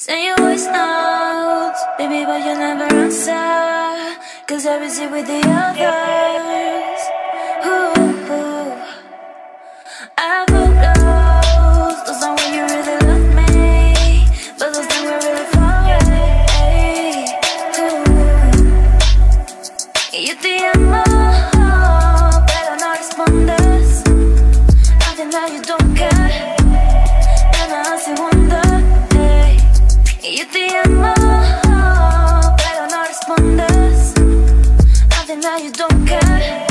Send your voice notes, baby, but you never answer. Cause I here with the others. Ooh, ooh. I photos, those are when you really love me. But those times were really far away. Ooh. Y yo te amo, pero no respondes. Nothing that you don't yo te amo, pero no respondes. Nothing that you don't care.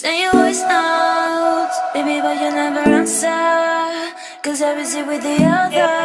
Send your voice notes, baby, but you never answer. Cause I was here with the others.